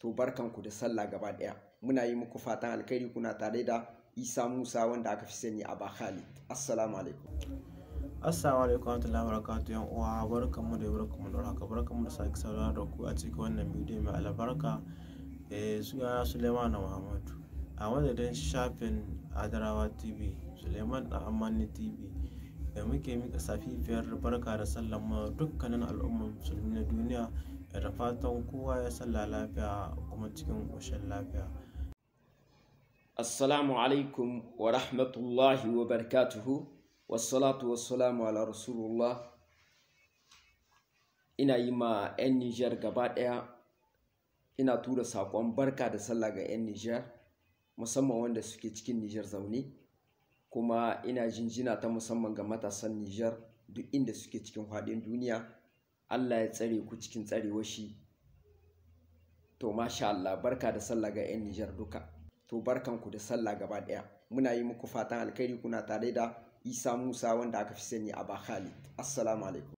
to barkanku da sallah gaba ɗaya. Muna yi muku fatan alkhairi kuna tare da isa musa wanda aka fi sani a khalid. Assalamu alaikum. Assalamu alaikum warahmatullahi wabarakatuh yan uwa. Barkanmu da barkanmu da haka barkanmu da sake saurara da ku a cikin wannan bidiyo mai albarka. Eh suna suleiman muhammadu a madadin shafin adarawa tv suleiman da amani tv da muke mika safifiyar barka da sallama dukkanin al'ummar musulmi na duniya da fatan kowa ya salla lafiya kuma cikin ƙoshin lafiya. Assalamu alaikum wa rahmatullahi wa barakatuhu. Wassalatu wassalamu ala rasulullah. Ina yi ma 'yan nijar gaba ɗaya. Ina tura saƙon barka da sallah ga 'yan nijar musamman wanda suke cikin nijar zaune. Kuma ina jinjina ta musamman ga matasan nijar duk inda suke cikin faɗin duniya. Allah ya tsare ku cikin tsarewar shi. To masha allah barka da sallah ga 'yan nijar duka. To barkanku da sallah gaba ɗaya. Muna yi muku fatan alkhairi kuna tare da isa musa wanda aka fi sani a khalid. Assalamu alaikum.